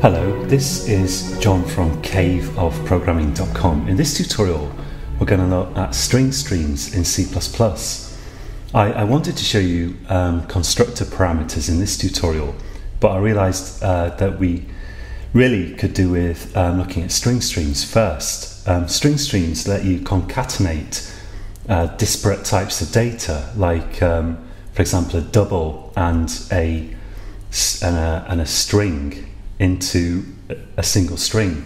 Hello, this is John from caveofprogramming.com. In this tutorial, we're going to look at string streams in C++. I, I wanted to show you um, constructor parameters in this tutorial, but I realized uh, that we really could do with um, looking at string streams first. Um, string streams let you concatenate uh, disparate types of data, like, um, for example, a double and a, and a, and a string into a single string.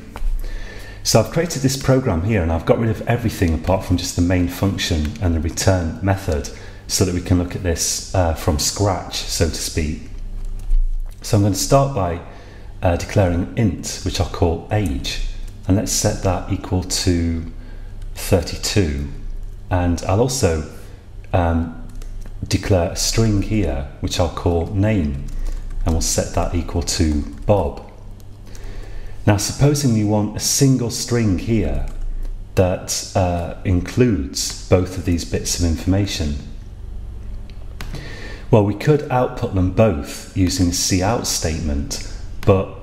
So I've created this program here and I've got rid of everything apart from just the main function and the return method so that we can look at this uh, from scratch, so to speak. So I'm going to start by uh, declaring int, which I'll call age, and let's set that equal to 32. And I'll also um, declare a string here, which I'll call name, and we'll set that equal to Bob. Now, supposing we want a single string here that uh, includes both of these bits of information. Well, we could output them both using the cout statement, but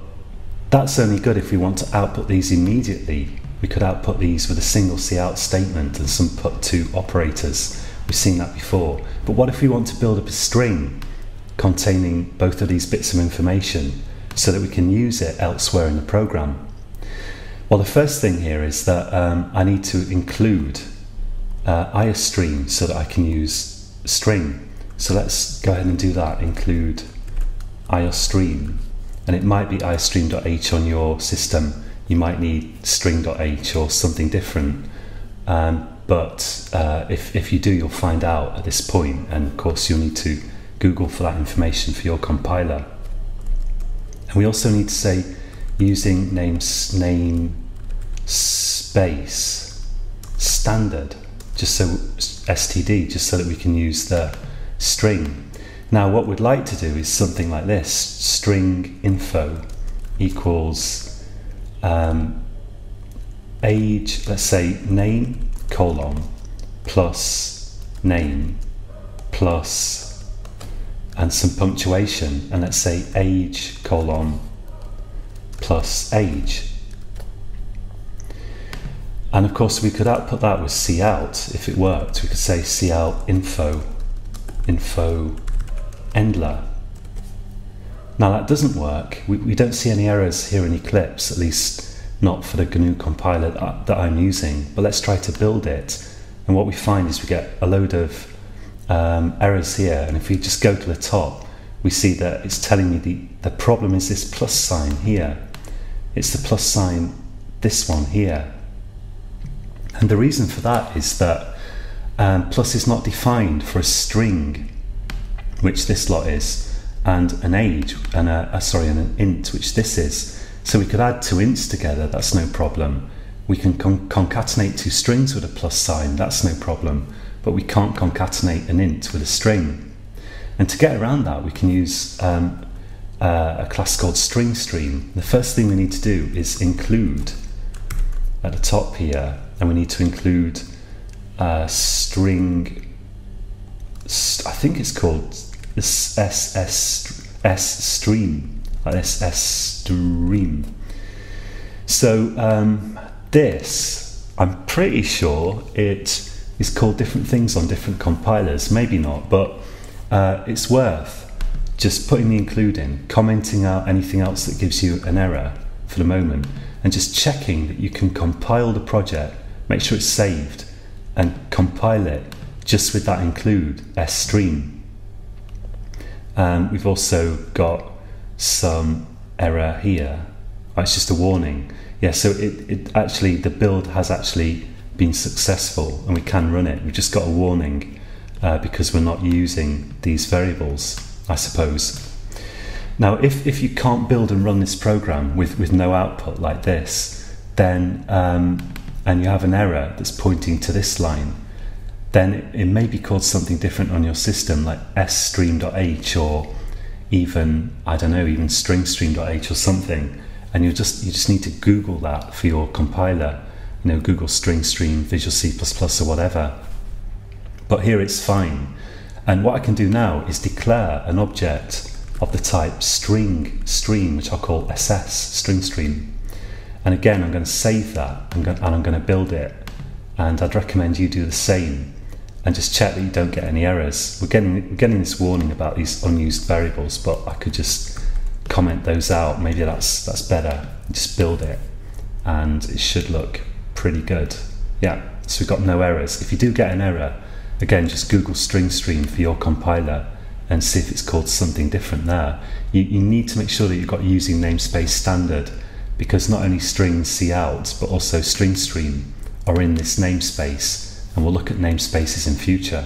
that's only good if we want to output these immediately. We could output these with a single cout statement and some put to operators. We've seen that before. But what if we want to build up a string containing both of these bits of information so that we can use it elsewhere in the program? Well, the first thing here is that um, I need to include uh, iostream so that I can use string. So let's go ahead and do that, include iostream. And it might be iostream.h on your system. You might need string.h or something different. Um, but uh, if, if you do, you'll find out at this point. And of course, you'll need to Google for that information for your compiler. And we also need to say using names name space standard, just so std, just so that we can use the string. Now, what we'd like to do is something like this: string info equals um, age. Let's say name colon plus name plus and some punctuation and let's say age colon plus age. And of course we could output that with cout if it worked. We could say cout info info endler. Now that doesn't work. We, we don't see any errors here in Eclipse at least not for the GNU compiler that, that I'm using but let's try to build it. And what we find is we get a load of um, errors here. And if we just go to the top, we see that it's telling me the, the problem is this plus sign here. It's the plus sign, this one here. And the reason for that is that um, plus is not defined for a string, which this lot is, and an age, and a, a sorry, and an int, which this is. So we could add two ints together, that's no problem. We can con concatenate two strings with a plus sign, that's no problem but we can't concatenate an int with a string. And to get around that, we can use um, uh, a class called string stream. The first thing we need to do is include at the top here, and we need to include uh, string, st I think it's called SS S stream, SS stream. So um, this, I'm pretty sure it is called different things on different compilers. Maybe not, but uh, it's worth just putting the include in, commenting out anything else that gives you an error for the moment, and just checking that you can compile the project, make sure it's saved, and compile it just with that include S stream. Um, we've also got some error here. Oh, it's just a warning. Yeah, so it, it actually the build has actually been successful and we can run it. We've just got a warning uh, because we're not using these variables, I suppose. Now, if, if you can't build and run this program with, with no output like this, then um, and you have an error that's pointing to this line, then it, it may be called something different on your system, like sstream.h or even I don't know, even stringstream.h or something. And you just you just need to Google that for your compiler you know, Google String Stream, Visual C++ or whatever. But here it's fine. And what I can do now is declare an object of the type string stream, which I'll call SS, string stream. And again, I'm going to save that and I'm going to build it. And I'd recommend you do the same and just check that you don't get any errors. We're getting, we're getting this warning about these unused variables, but I could just comment those out. Maybe that's, that's better. Just build it and it should look pretty good. Yeah, so we've got no errors. If you do get an error, again, just Google string stream for your compiler and see if it's called something different there. You, you need to make sure that you've got using namespace standard because not only strings cout, but also string stream are in this namespace and we'll look at namespaces in future.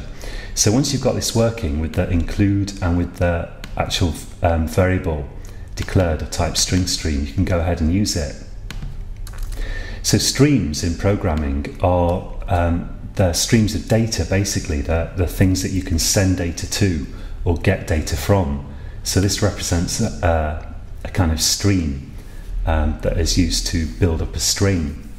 So once you've got this working with the include and with the actual um, variable declared a type string stream, you can go ahead and use it. So streams in programming are um, the streams of data, basically, the, the things that you can send data to or get data from. So this represents a, a kind of stream um, that is used to build up a string.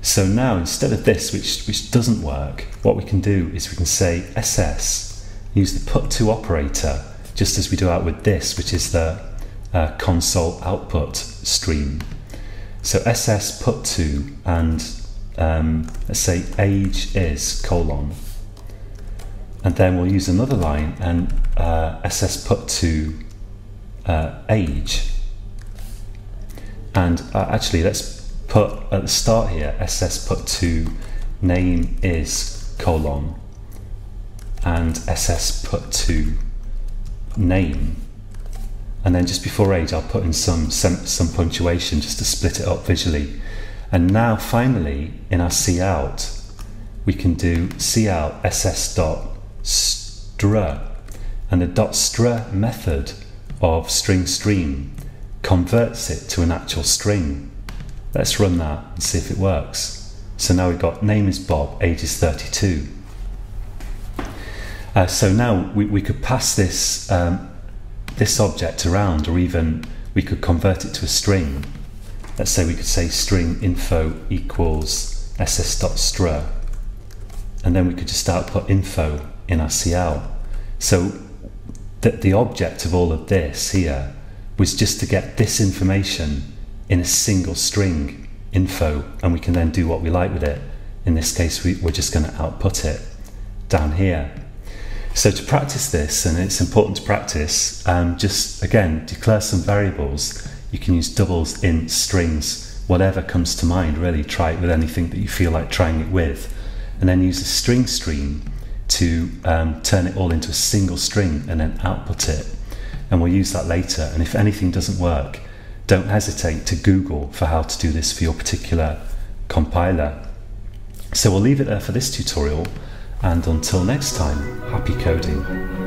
So now instead of this, which, which doesn't work, what we can do is we can say SS, use the put to operator, just as we do out with this, which is the uh, console output stream. So SS put to and um, let's say age is colon. And then we'll use another line and uh, SS put to uh, age. And uh, actually, let's put at the start here, SS put to name is colon and SS put to name. And then just before age, I'll put in some, some, some punctuation just to split it up visually. And now finally, in our cout, we can do cout ss dot str. And the dot str method of string stream converts it to an actual string. Let's run that and see if it works. So now we've got name is Bob, age is 32. Uh, so now we, we could pass this, um, this object around or even we could convert it to a string. Let's say we could say string info equals ss.str and then we could just output info in our CL. So that the object of all of this here was just to get this information in a single string info and we can then do what we like with it. In this case, we, are just going to output it down here. So to practice this, and it's important to practice, um, just again, declare some variables. You can use doubles, int, strings, whatever comes to mind, really. Try it with anything that you feel like trying it with. And then use a string stream to um, turn it all into a single string and then output it. And we'll use that later. And if anything doesn't work, don't hesitate to Google for how to do this for your particular compiler. So we'll leave it there for this tutorial and until next time, happy coding.